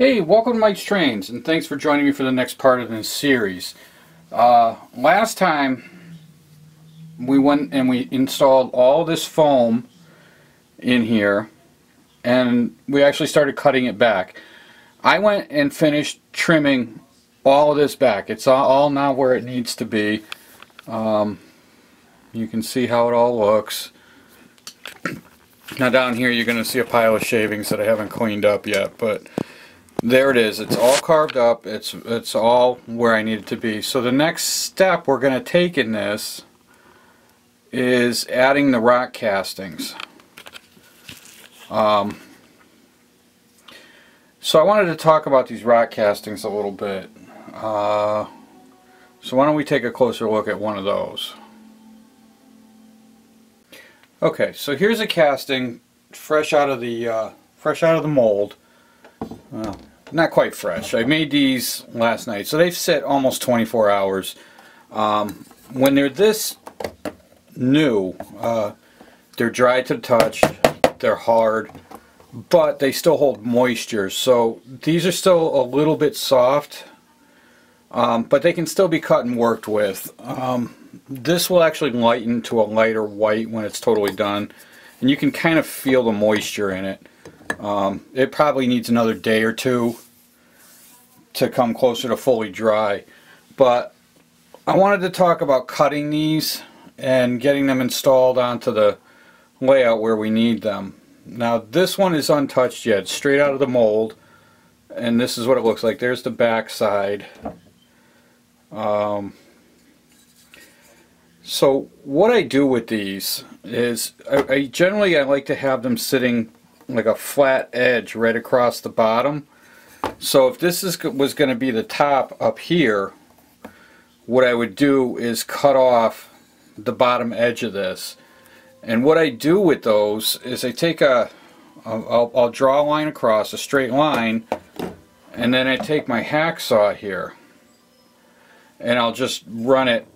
Hey, welcome to Mike's Trains, and thanks for joining me for the next part of this series. Uh, last time, we went and we installed all this foam in here, and we actually started cutting it back. I went and finished trimming all of this back. It's all now where it needs to be. Um, you can see how it all looks. Now down here you're going to see a pile of shavings that I haven't cleaned up yet, but there it is. It's all carved up. It's it's all where I need it to be. So the next step we're going to take in this is adding the rock castings. Um, so I wanted to talk about these rock castings a little bit. Uh, so why don't we take a closer look at one of those. Okay, so here's a casting fresh out of the uh, fresh out of the mold. Well, not quite fresh. I made these last night, so they've sit almost 24 hours. Um, when they're this new, uh, they're dry to the touch, they're hard, but they still hold moisture. So these are still a little bit soft, um, but they can still be cut and worked with. Um, this will actually lighten to a lighter white when it's totally done, and you can kind of feel the moisture in it. Um, it probably needs another day or two to come closer to fully dry. But I wanted to talk about cutting these and getting them installed onto the layout where we need them. Now this one is untouched yet, straight out of the mold. And this is what it looks like. There's the back side. Um, so what I do with these is I, I generally I like to have them sitting like a flat edge right across the bottom. So if this is was going to be the top up here, what I would do is cut off the bottom edge of this. And what I do with those is I take a, I'll, I'll draw a line across, a straight line, and then I take my hacksaw here and I'll just run it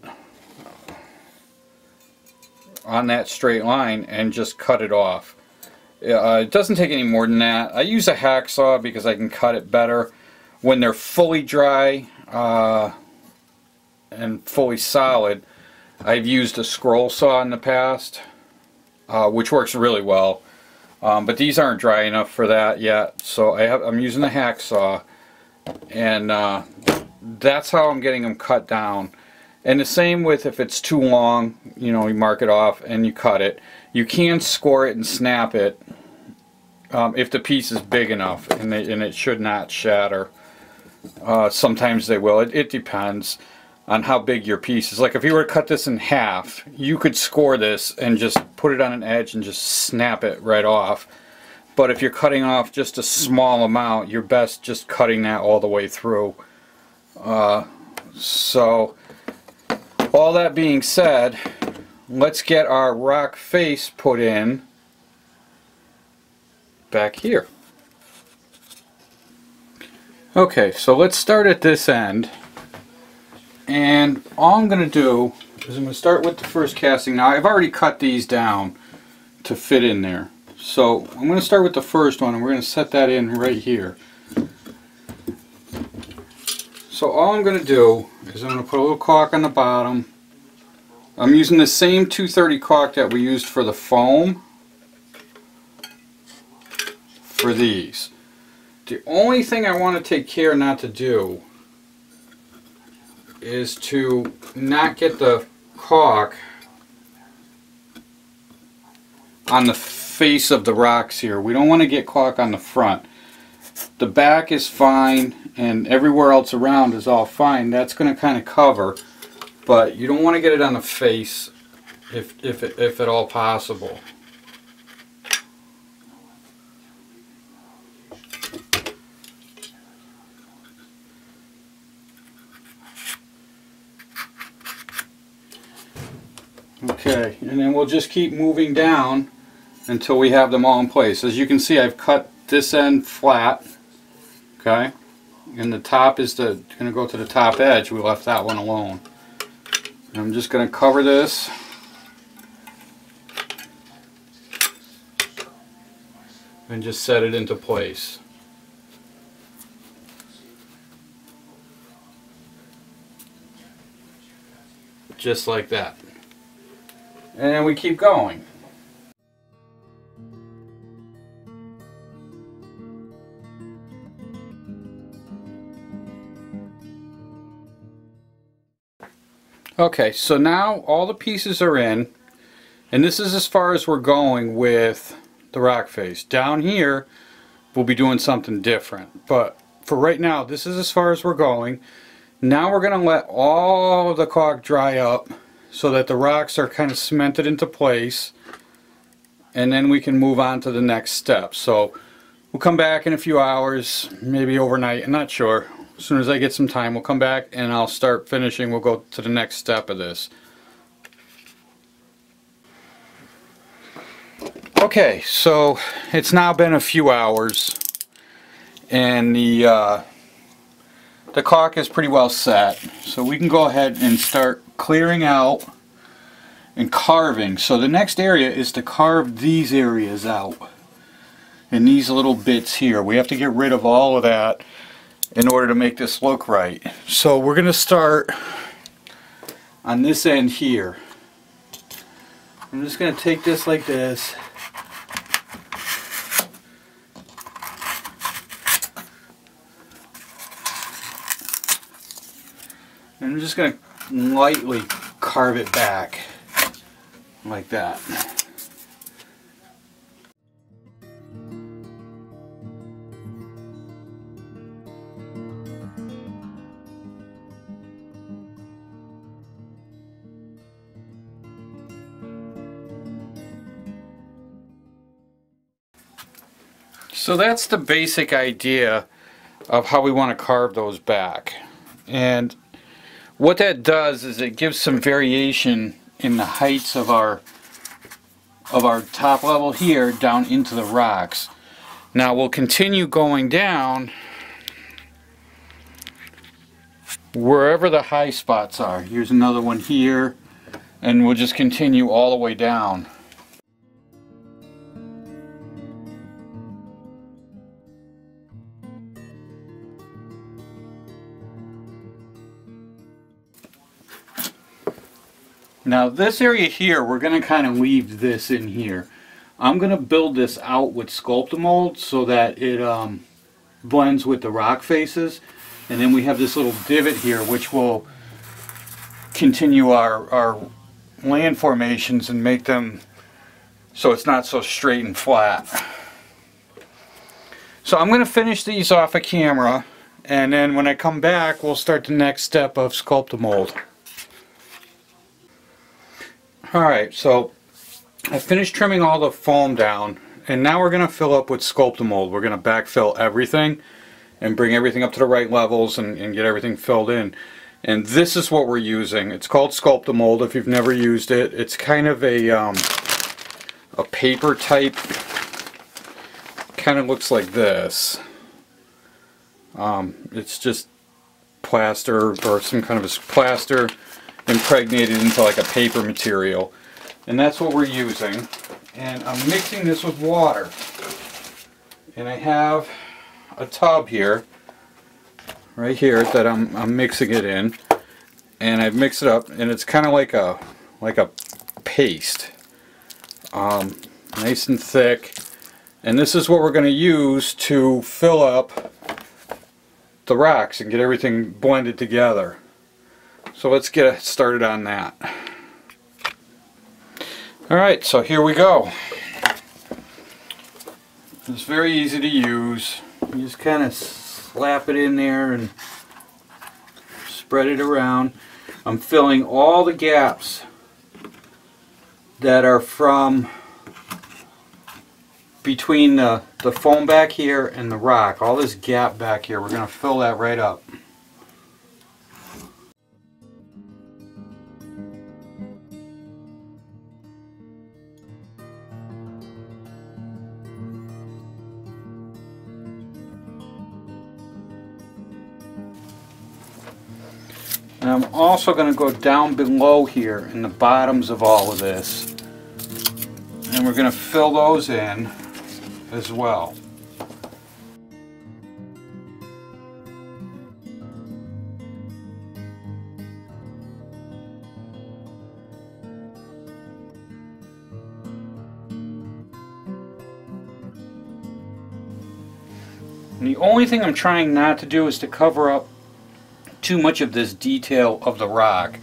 on that straight line and just cut it off. Uh, it doesn't take any more than that. I use a hacksaw because I can cut it better. When they're fully dry uh, and fully solid, I've used a scroll saw in the past, uh, which works really well. Um, but these aren't dry enough for that yet, so I have, I'm using a hacksaw, and uh, that's how I'm getting them cut down. And the same with if it's too long, you know, you mark it off and you cut it. You can score it and snap it um, if the piece is big enough and, they, and it should not shatter. Uh, sometimes they will. It, it depends on how big your piece is. Like if you were to cut this in half, you could score this and just put it on an edge and just snap it right off. But if you're cutting off just a small amount, you're best just cutting that all the way through. Uh, so all that being said, let's get our rock face put in back here. Okay, so let's start at this end. And all I'm going to do is I'm going to start with the first casting. Now I've already cut these down to fit in there. So I'm going to start with the first one and we're going to set that in right here. So all I'm going to do is I'm going to put a little caulk on the bottom. I'm using the same 230 caulk that we used for the foam for these. The only thing I want to take care not to do is to not get the caulk on the face of the rocks here. We don't want to get caulk on the front. The back is fine and everywhere else around is all fine. That's going to kind of cover, but you don't want to get it on the face if, if, if at all possible. Okay, and then we'll just keep moving down until we have them all in place. As you can see, I've cut this end flat, okay? And the top is the going to go to the top edge. We left that one alone. And I'm just going to cover this. And just set it into place. Just like that. And we keep going. Okay, so now all the pieces are in, and this is as far as we're going with the rock face. Down here, we'll be doing something different, but for right now, this is as far as we're going. Now we're going to let all the caulk dry up so that the rocks are kind of cemented into place, and then we can move on to the next step. So we'll come back in a few hours, maybe overnight, I'm not sure as soon as I get some time, we'll come back and I'll start finishing. We'll go to the next step of this. Okay, so it's now been a few hours and the uh, the caulk is pretty well set. So we can go ahead and start clearing out and carving. So the next area is to carve these areas out and these little bits here. We have to get rid of all of that in order to make this look right. So we're going to start on this end here. I'm just going to take this like this. And I'm just going to lightly carve it back like that. So that's the basic idea of how we want to carve those back. And what that does is it gives some variation in the heights of our of our top level here down into the rocks. Now we'll continue going down wherever the high spots are. Here's another one here and we'll just continue all the way down. Now this area here, we're going to kind of leave this in here. I'm going to build this out with Sculptamold so that it um, blends with the rock faces. And then we have this little divot here which will continue our, our land formations and make them so it's not so straight and flat. So I'm going to finish these off of camera and then when I come back we'll start the next step of Sculptamold. Alright, so I finished trimming all the foam down and now we're going to fill up with Sculptamold. We're going to backfill everything and bring everything up to the right levels and, and get everything filled in. And this is what we're using. It's called Sculptamold if you've never used it. It's kind of a, um, a paper type, kind of looks like this. Um, it's just plaster or some kind of a plaster impregnated into like a paper material. And that's what we're using. And I'm mixing this with water. And I have a tub here, right here, that I'm, I'm mixing it in. And I've mixed it up, and it's kind of like a like a paste. Um, nice and thick. And this is what we're going to use to fill up the rocks and get everything blended together. So let's get started on that. Alright, so here we go. It's very easy to use. You just kind of slap it in there and spread it around. I'm filling all the gaps that are from between the, the foam back here and the rock. All this gap back here, we're going to fill that right up. And I'm also going to go down below here in the bottoms of all of this. And we're going to fill those in as well. And the only thing I'm trying not to do is to cover up too much of this detail of the rock.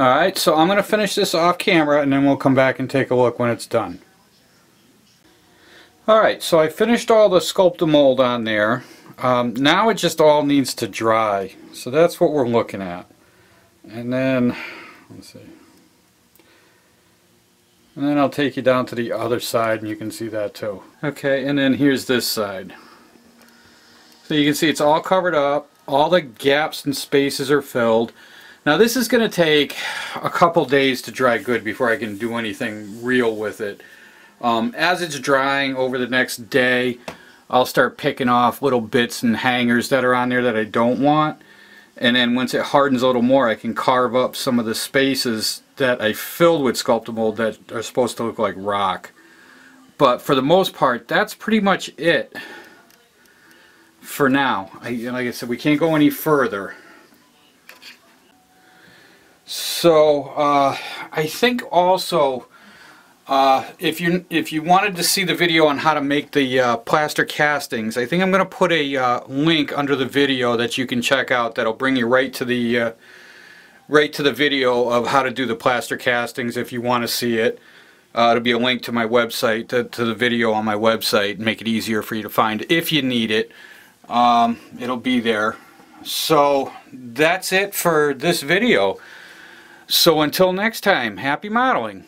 Alright, so I'm going to finish this off camera and then we'll come back and take a look when it's done. Alright, so I finished all the Sculptamold on there. Um, now it just all needs to dry. So that's what we're looking at. And then, let's see. And then I'll take you down to the other side and you can see that too. Okay, and then here's this side. So you can see it's all covered up. All the gaps and spaces are filled. Now this is going to take a couple days to dry good before I can do anything real with it. Um, as it's drying over the next day, I'll start picking off little bits and hangers that are on there that I don't want. And then once it hardens a little more, I can carve up some of the spaces that I filled with Sculptamold that are supposed to look like rock. But for the most part, that's pretty much it for now. I, like I said, we can't go any further. So uh, I think also uh, if you if you wanted to see the video on how to make the uh, plaster castings, I think I'm going to put a uh, link under the video that you can check out. That'll bring you right to the uh, right to the video of how to do the plaster castings if you want to see it. Uh, it'll be a link to my website, to, to, the video on my website, and make it easier for you to find if you need it. Um, it'll be there. So that's it for this video. So until next time, happy modeling.